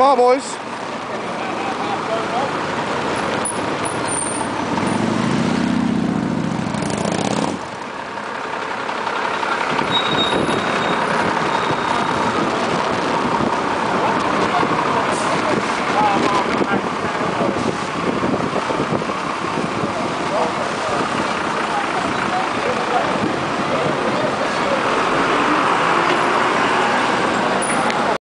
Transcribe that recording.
Come on, boys.